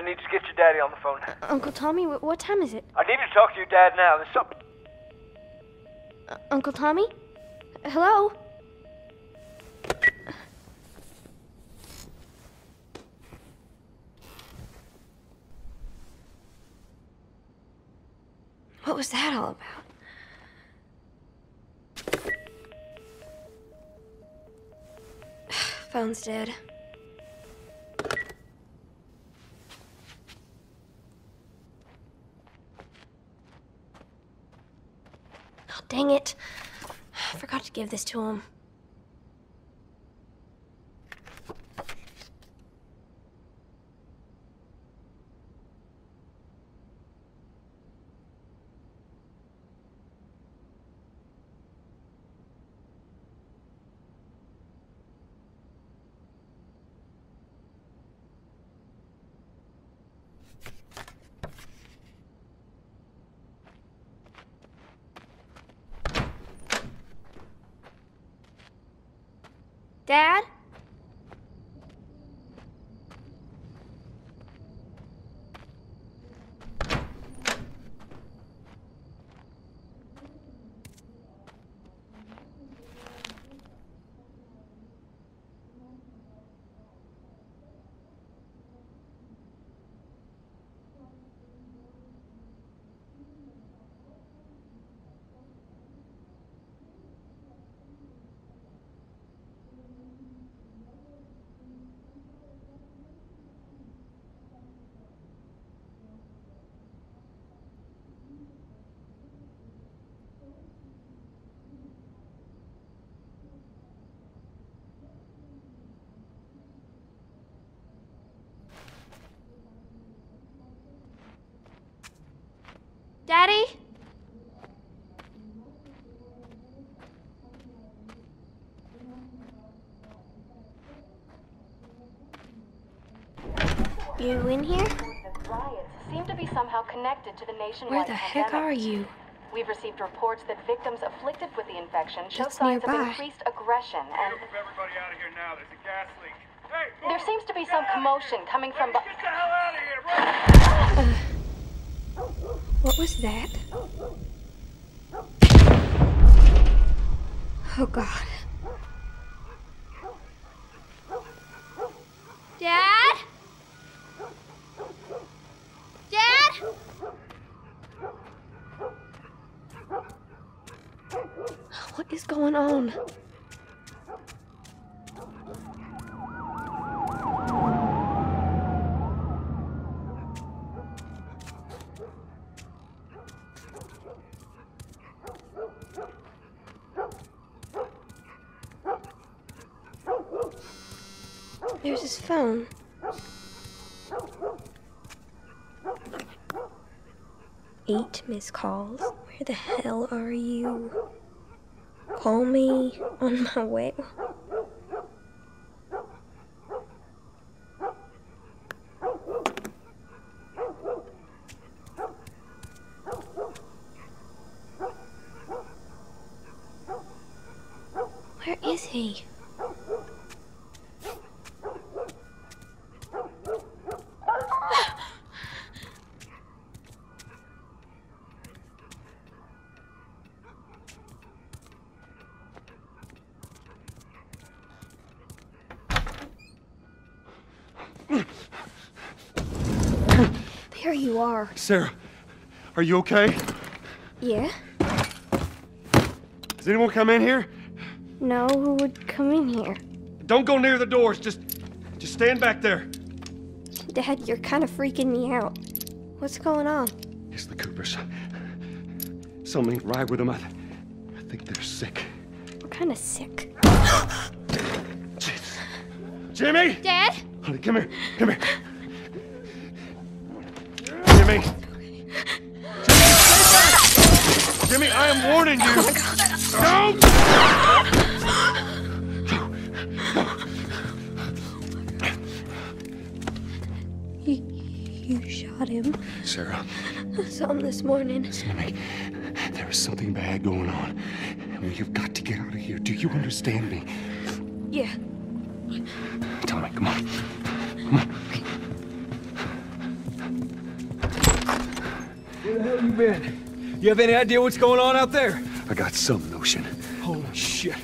I need to get your daddy on the phone. Uncle Tommy, wh- what time is it? I need to talk to your dad now. There's something. Uh, Uncle Tommy? Hello? What was that all about? Phone's dead. Oh, dang it. I forgot to give this to him. Dad? Daddy? You in here? Riots seem to be somehow connected to the nationwide Where the heck pandemic. are you? We've received reports that victims afflicted with the infection show Just signs of increased aggression, and Move everybody out of here now. There's a gas leak. Hey, there seems to be some commotion coming from. Get the hell out of here! What was that? Oh, God. Dad? Dad? What is going on? There's his phone. Eight missed calls. Where the hell are you? Call me on my way. Where is he? There you are. Sarah, are you okay? Yeah? Does anyone come in here? No, who would come in here? Don't go near the doors. Just, just stand back there. Dad, you're kind of freaking me out. What's going on? It's the Coopers. Something ain't right with them. I, I think they're sick. I'm kind of sick. Jimmy! Dad? Honey, come here. Come here. Jimmy! Jimmy, I am warning you! Don't! You, you shot him. Sarah, I saw him this morning. listen to me. There is something bad going on. And we have got to get out of here. Do you understand me? Yeah. Tommy, come on. Come the you been? You have any idea what's going on out there? I got some notion. Holy shit.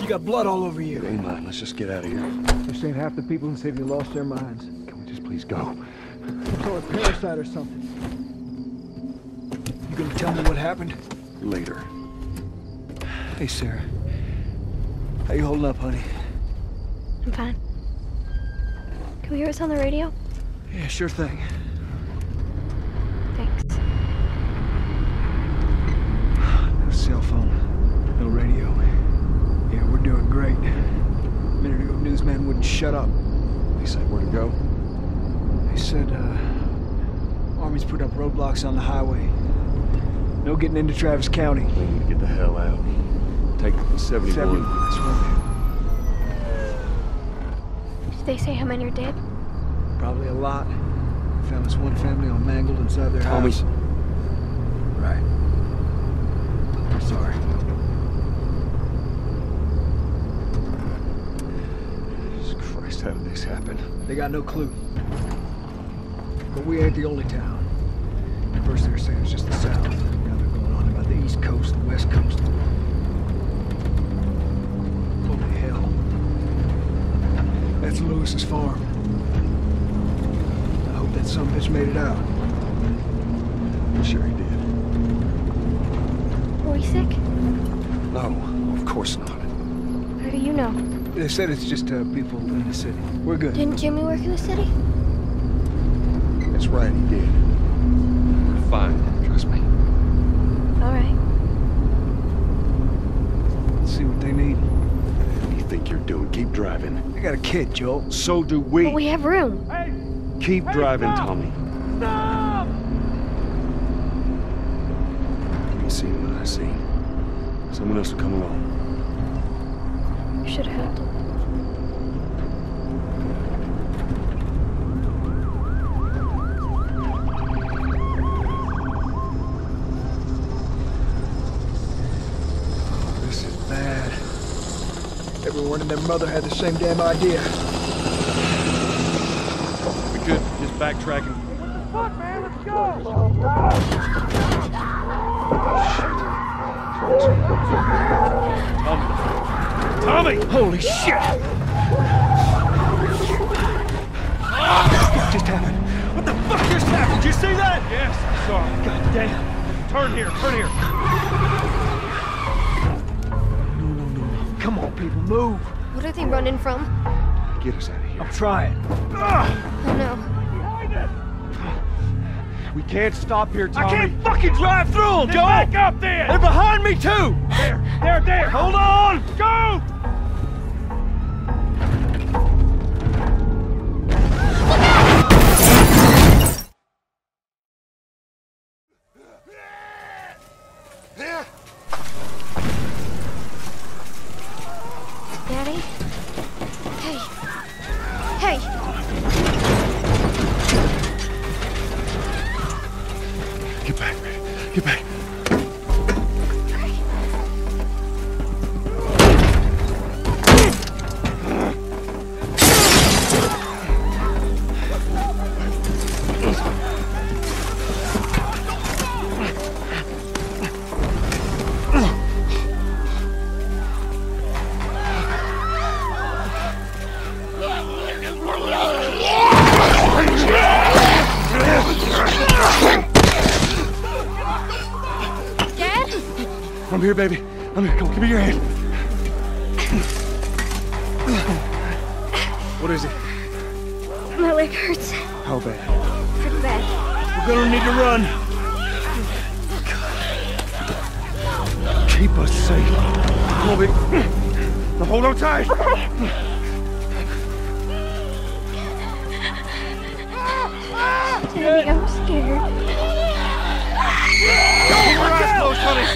You got blood all over you. Ain't mine. Let's just get out of here. This ain't half the people in the city lost their minds. Can we just please go? Some sort of parasite or something. You gonna tell me what happened? Later. Hey, Sarah. How you holding up, honey? I'm fine. Can we hear us on the radio? Yeah, sure thing. Thanks. No cell phone. No radio. Yeah, we're doing great. A minute ago, newsman wouldn't shut up. They said, where to go? They said, uh, Army's put up roadblocks on the highway. No getting into Travis County. We need to get the hell out. Take 71. Seven. That's right. Did they say how many are dead? Probably a lot. Found this one family all mangled inside their Tommy. house. Right. I'm sorry. Jesus Christ, how did this happen? They got no clue. But we ain't the only town. At first they were saying it's just the south. Now they're going on about the east coast, the west coast. Holy hell. That's Lewis's farm. I hope that some bitch made it out. I'm sure he did. Were we sick? No, of course not. How do you know? They said it's just uh, people in the city. We're good. Didn't Jimmy work in the city? That's right, he did. We're fine, trust me. All right. Let's see what they need. What do you think you're doing? Keep driving. I got a kid, Joel. So do we. But we have room. Hey! Keep driving, Tommy. Stop! You see what I see. Someone else will come along. You should have helped. This is bad. Everyone and their mother had the same damn idea. We could just backtrack and. Fuck, man, let's go! Oh, backtracking. Tommy! Holy shit! What just happened? What the fuck just happened? Did you see that? Yes, I saw it. God damn. Turn here, turn here. No, no, no, no. Come on, people, move. What are they running from? Get us out of here. I'm trying. Oh, no. We can't stop here, Tommy. I can't fucking drive through them, Joel! Back up there! They're behind me, too! There, there, there! Hold on! Go! Yeah. Here, baby. I'm here. Come on, give me your hand. What is it? My leg hurts How bad? pretty bad. We're gonna need to run. Keep us safe. Come on, baby. Now hold on tight. Daddy, I'm scared. Eyes closed, honey.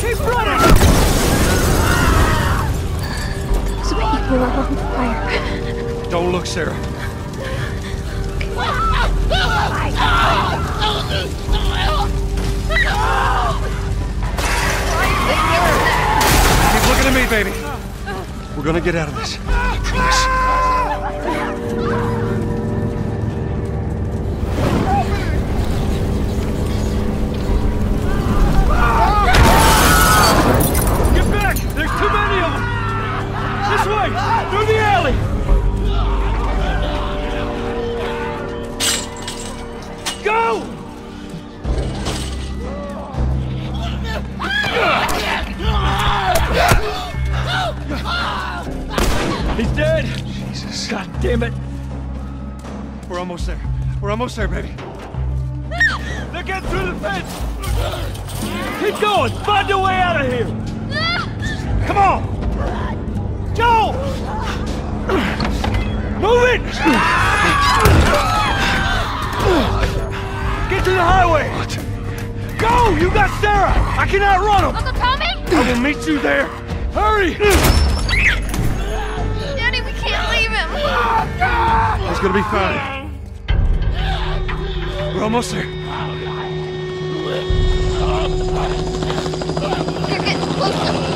Keep running! People are on fire. Don't look, Sarah. Keep looking at me, baby. We're gonna get out of this. This way! Through the alley! Go! He's dead! Jesus. God damn it! We're almost there. We're almost there, baby. They're getting through the fence! Keep going! Find a way out of here! Come on! Joel! Move it! Get to the highway! Go! You got Sarah! I can outrun them! Uncle Tommy? I will meet you there! Hurry! Daddy, we can't leave him. It's gonna be fine. We're almost there. They're getting closer.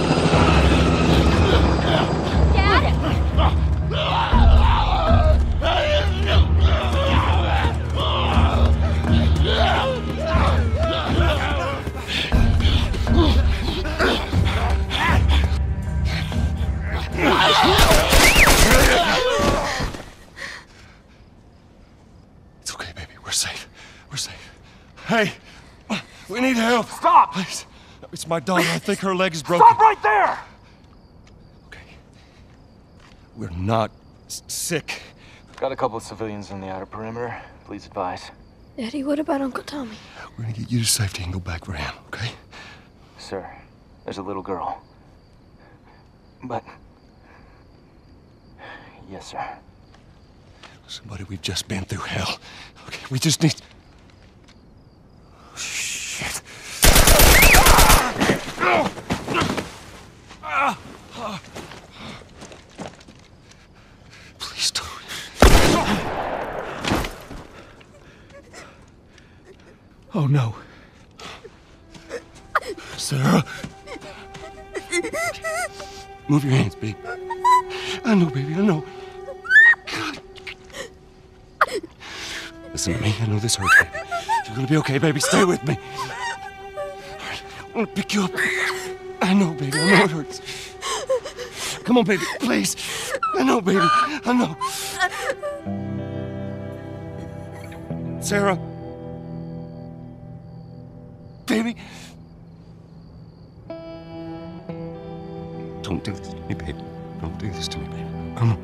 It's okay, baby. We're safe. We're safe. Hey, we need help. Stop! Please. It's my daughter. I think her leg is broken. Stop right there! Okay. We're not s- sick. Got a couple of civilians in the outer perimeter. Please advise. Daddy, what about Uncle Tommy? We're gonna get you to safety and go back for him, okay? Sir, there's a little girl. But. Yes, sir. Somebody, we've just been through hell. Okay, we just need. Shit. Please don't. Oh no. Sarah. Move your hands, babe. I know, baby, I know. Listen to me. I know this hurts, baby. You're gonna be okay, baby. Stay with me. All right, I'm gonna pick you up. I know, baby. I know it hurts. Come on, baby. Please. I know, baby. I know. Sarah. Danny. Don't do this to me, baby. Do this to me, baby. Come on.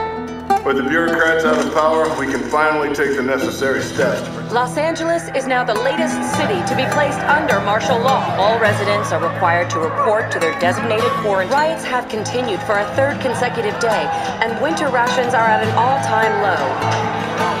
With the bureaucrats out of power, we can finally take the necessary steps. Los Angeles is now the latest city to be placed under martial law. All residents are required to report to their designated quarantine. Riots have continued for a third consecutive day, and winter rations are at an all-time low.